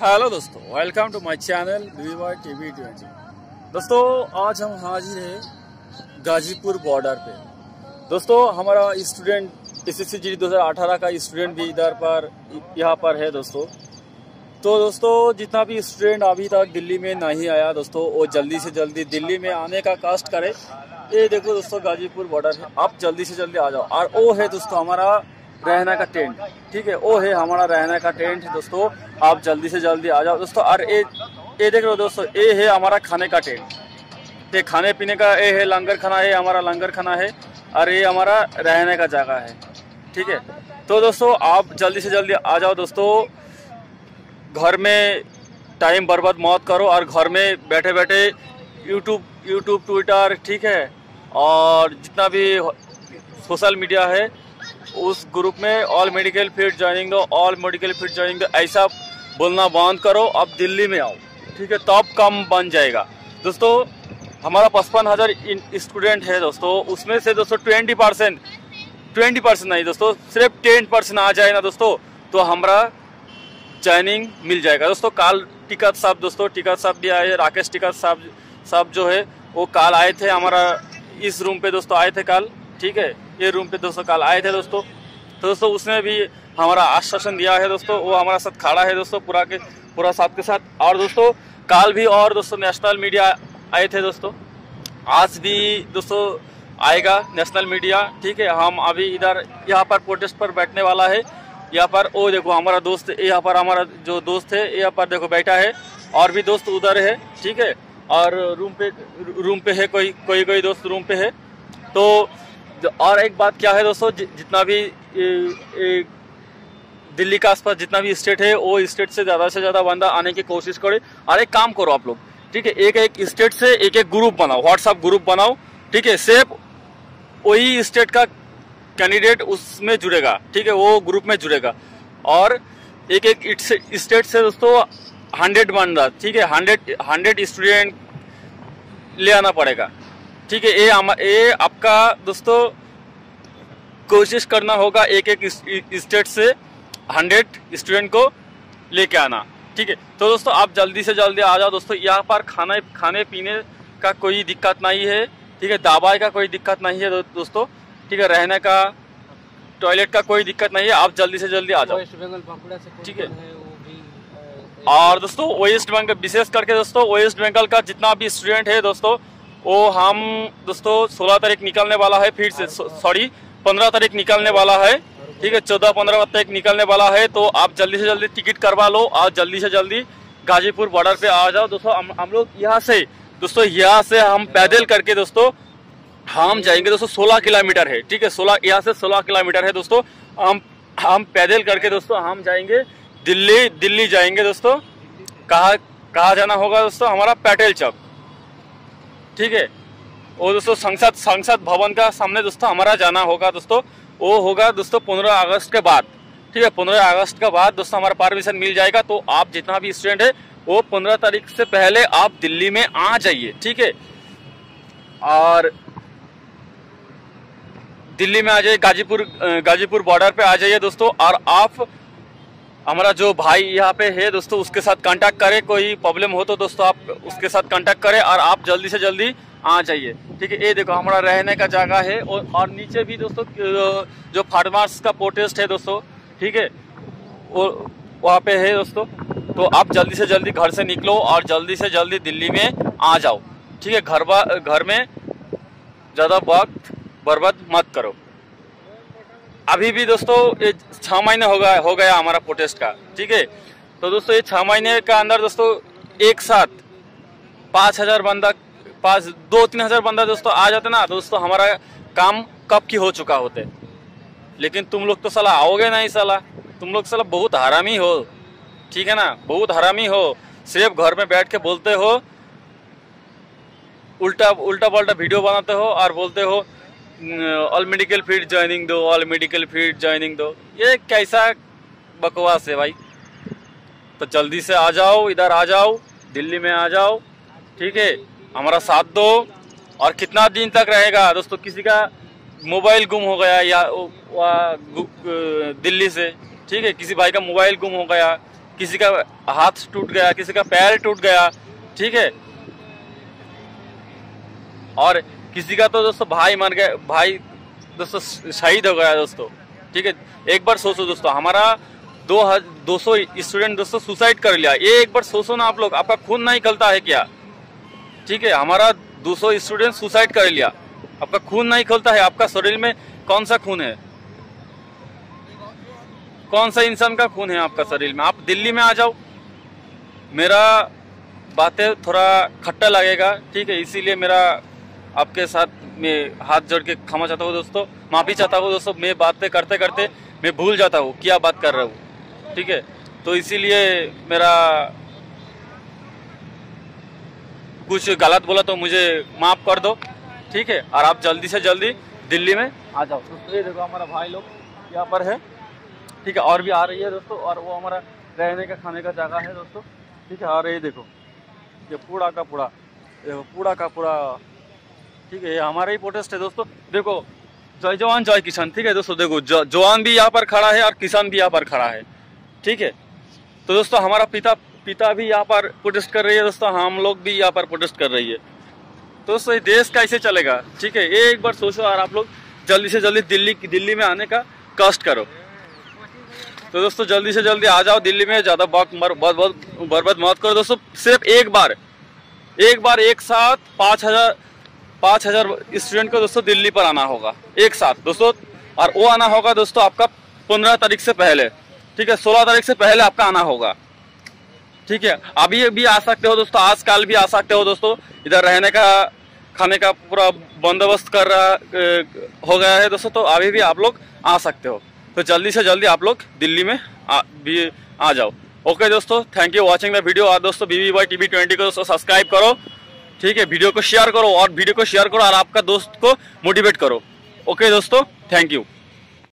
Hello दोस्तों welcome to my channel Viva TV twenty दोस्तों, आज हम हाजिर हैं गाजीपुर बॉर्डर पे। दोस्तों, हमारा student S S C G दो हज़ार अठारह का स्टूडेंट भी इधर पर, यहाँ पर है दोस्तों। तो दोस्तों, जितना भी स्टूडेंट अभी तक दिल्ली में नहीं आया, दोस्तों, वो जल्दी से जल्दी दिल्ली में आने का कष्ट करे। ये देखो दोस्तों, गाजीपुर बॉर्डर है। आप जल्दी से जल्दी आ जाओ। और वो है दोस्तों, हमारा रहने का टेंट। ठीक है, वो है हमारा रहने का टेंट, दोस्तों। आप जल्दी से जल्दी आ जाओ। दोस्तों, और ये ये देख हो दोस्तों, ये है हमारा खाने का टेंट। ये खाने पीने का, ये है लंगर खाना है हमारा लंगर खाना है, और ये हमारा रहने का जगह है। ठीक है तो दोस्तों, आप जल्दी से जल्दी आ जाओ दोस्तों। घर में टाइम बर्बाद मौत करो, और घर में बैठे बैठे यूट्यूब यूट्यूब ट्विटर ठीक है, और जितना भी सोशल मीडिया है उस ग्रुप में ऑल मेडिकल फ़ील्ड ज्वाइनिंग दो ऑल मेडिकल फ़ील्ड ज्वाइनिंग दो ऐसा बोलना बंद करो, अब दिल्ली में आओ। ठीक है तब तो कम बन जाएगा। दोस्तों, हमारा पचपन हज़ार स्टूडेंट है दोस्तों। उसमें से दोस्तों ट्वेंटी परसेंट ट्वेंटी परसेंट नहीं दोस्तों, सिर्फ़ टेन परसेंट आ जाए ना दोस्तों तो हमारा ज्वाइनिंग मिल जाएगा। दोस्तों, काल टिकट साहब दोस्तों, टिकट साहब भी आए, राकेश टिकट साहब साहब जो है, वो काल आए थे हमारा, इस रूम पे दोस्तों आए थे काल। ठीक है ये रूम पे दोस्तों कल आए थे दोस्तों। तो दोस्तों उसने भी हमारा आश्वासन दिया है दोस्तों, वो हमारा साथ खड़ा है दोस्तों पूरा के, पूरा साथ के साथ। और दोस्तों, कल भी और दोस्तों नेशनल मीडिया आए थे दोस्तों। आज भी दोस्तों आएगा नेशनल मीडिया ठीक है? हम अभी इधर, यहाँ पर प्रोटेस्ट पर बैठने वाला है। यहाँ पर, ओ देखो हमारा दोस्त, यहाँ पर हमारा जो दोस्त है, यहाँ पर देखो बैठा है। और भी दोस्त उधर है, ठीक है? और रूम पे रूम पे है कोई कोई कोई दोस्त रूम पे है। तो और एक बात क्या है दोस्तों जितना भी ए, ए, दिल्ली के आसपास जितना भी स्टेट है वो स्टेट से ज़्यादा से ज़्यादा बंदा आने की कोशिश करे। और एक काम करो आप लोग ठीक है एक एक स्टेट से एक एक ग्रुप बनाओ व्हाट्सअप ग्रुप बनाओ ठीक है सिर्फ़ वही स्टेट का कैंडिडेट उसमें जुड़ेगा ठीक है वो ग्रुप में जुड़ेगा। और एक एक स्टेट से दोस्तों हंड्रेड बंदा ठीक है हंड्रेड हंड्रेड स्टूडेंट ले आना पड़ेगा। ठीक है ये ये आपका दोस्तों कोशिश करना होगा एक एक स्टेट से हंड्रेड स्टूडेंट को लेके आना ठीक है। तो दोस्तों आप जल्दी से जल्दी आ जाओ दोस्तों यहाँ पर खाना खाने पीने का कोई दिक्कत नहीं है ठीक है दवाई का कोई दिक्कत नहीं है दोस्तों ठीक है रहने का टॉयलेट का कोई दिक्कत नहीं है आप जल्दी से जल्दी आ जाओ। ठीक है। और दोस्तों वेस्ट बंगाल विशेष करके दोस्तों वेस्ट बंगाल का जितना भी स्टूडेंट है दोस्तों वो हम दोस्तों 16 तारीख निकलने वाला है फिर से सॉरी 15 तारीख निकलने वाला है, ठीक है, चौदह पंद्रह तारीख निकलने वाला है तो आप जल्दी से जल्दी टिकट करवा लो और जल्दी से जल्दी गाजीपुर बॉर्डर पे आ जाओ। दोस्तों, हम हम लोग यहाँ से, दोस्तों, यहाँ से हम पैदल करके, दोस्तों, हम जाएँगे, दोस्तों 16 किलोमीटर है, ठीक है 16 यहाँ से 16 किलोमीटर है, दोस्तों, हम हम पैदल करके, दोस्तों, हम जाएँगे दिल्ली दिल्ली जाएँगे, दोस्तों, कहा कहा जाना होगा, दोस्तों, हमारा पैटेल चौक। ठीक है? वो दोस्तों, संसद संसद भवन का सामने दोस्तों, हमारा जाना होगा दोस्तों। वो होगा दोस्तों पंद्रह अगस्त के बाद। ठीक है, पंद्रह अगस्त के बाद दोस्तों हमारा परमिशन मिल जाएगा तो आप जितना भी स्टूडेंट है, वो पंद्रह तारीख से पहले आप दिल्ली में आ जाइए, ठीक है? और दिल्ली में आ जाइए, गाजीपुर गाजीपुर बॉर्डर पे आ जाइए दोस्तों, और आप हमारा जो भाई यहाँ पे है दोस्तों उसके साथ कांटेक्ट करें कोई प्रॉब्लम हो तो दोस्तों आप उसके साथ कांटेक्ट करें और आप जल्दी से जल्दी आ जाइए। ठीक है ये देखो हमारा रहने का जगह है और, और नीचे भी दोस्तों जो फार्मर्स का प्रोटेस्ट है दोस्तों ठीक है वो वहाँ पे है दोस्तों तो आप जल्दी से जल्दी घर से निकलो और जल्दी से जल्दी दिल्ली में आ जाओ। ठीक है घर घर में ज़्यादा वक्त बर्बाद मत करो। अभी भी दोस्तों, ये छः महीने हो गया हो गया हमारा प्रोटेस्ट का, ठीक है? तो दोस्तों, ये छः महीने का अंदर दोस्तों, एक साथ पाँच हज़ार बंदा, पाँच, दो, तीन हज़ार बंदा दोस्तों आ जाते ना, दोस्तों, हमारा काम कब की हो चुका होते? लेकिन तुम लोग तो सलाह आओगे नहीं सलाह तुम लोग सलाह बहुत हरामी हो, ठीक है ना? बहुत हरामी हो। सिर्फ़ घर में बैठ के बोलते हो, उल्टा उल्टा पल्टा वीडियो बनाते हो और बोलते हो ऑल मेडिकल फ़ील्ड ज्वाइनिंग दो ऑल मेडिकल फ़ील्ड ज्वाइनिंग दो। ये कैसा बकवास है भाई? तो जल्दी से आ जाओ, इधर आ जाओ, दिल्ली में आ जाओ, ठीक है? हमारा साथ दो, और कितना दिन तक रहेगा? दोस्तों, किसी का मोबाइल गुम हो गया या दिल्ली से, ठीक है? किसी भाई का मोबाइल गुम हो गया, किसी का हाथ टूट गया, किसी का पैर टूट गया, ठीक है? और किसी का तो दोस्तों भाई मर गया भाई दोस्तों शहीद हो गया दोस्तों। ठीक है, एक बार सोचो दोस्तों, हमारा दो दो सौ स्टूडेंट दोस्तों सुसाइड कर लिया, ये एक बार सोचो ना आप लोग, आपका खून नहीं निकलता है क्या? ठीक है, हमारा 200 स्टूडेंट सुसाइड कर लिया, आपका खून नहीं खोलता है, आपका शरीर में कौन सा खून है? कौन सा इंसान का खून है आपका शरीर में? आप दिल्ली में आ जाओ, मेरा बातें थोड़ा खट्टा लगेगा, ठीक है, इसीलिए मेरा आपके साथ मैं हाथ जोड़ के क्षमा चाहता हूँ दोस्तों, माफ़ी चाहता हूँ दोस्तों, मैं बातें करते करते मैं भूल जाता हूँ क्या बात कर रहा हूँ, ठीक है? तो इसीलिए मेरा कुछ गलत बोला तो मुझे माफ़ कर दो, ठीक है? और आप जल्दी से जल्दी दिल्ली में आ जाओ। दोस्तों, ये देखो हमारा भाई लोग यहाँ पर है, ठीक है? और भी आ रही है दोस्तों, और वो हमारा रहने का, खाने का जगह है दोस्तों, ठीक है? रही है देखो, ये पूरा का पूरा पूरा का पूरा ठीक है हमारा ही प्रोटेस्ट है दोस्तों। देखो, जय जवान, जय किसान, ठीक है दोस्तों। देखो जवान भी यहाँ पर खड़ा है और किसान भी यहाँ पर खड़ा है, ठीक है। तो दोस्तों, हमारा पिता पिता भी यहाँ पर प्रोटेस्ट कर रही है दोस्तों, हम लोग भी यहाँ पर प्रोटेस्ट कर रही है। तो दोस्तों देश कैसे चलेगा, ठीक है? एक बार सोचो और आप लोग जल्दी से जल्दी दिल्ली दिल्ली में आने का कष्ट करो। तो दोस्तों, जल्दी से जल्दी आ जाओ दिल्ली में, ज़्यादा बहुत, बर्बाद मत करो दोस्तों। सिर्फ़ एक बार एक बार, एक साथ पाँच हज़ार पाँच हज़ार स्टूडेंट को दोस्तों दिल्ली पर आना होगा एक साथ। दोस्तों और वो आना होगा दोस्तों आपका पंद्रह तारीख से पहले ठीक है? सोलह तारीख से पहले आपका आना होगा। ठीक है? अभी भी आ सकते हो दोस्तों आज कल भी आ सकते हो दोस्तों। इधर रहने का खाने का पूरा बंदोबस्त कर रहा हो गया है दोस्तों तो अभी भी आप लोग आ सकते हो। तो जल्दी से जल्दी आप लोग दिल्ली में आ, भी आ जाओ। ओके दोस्तों thank you watching the video और दोस्तों बीवी वाई टीवी ट्वेंटी को दोस्तों सब्सक्राइब करो। ठीक है वीडियो को शेयर करो और वीडियो को शेयर करो और आपका दोस्त को मोटिवेट करो। ओके दोस्तों थैंक यू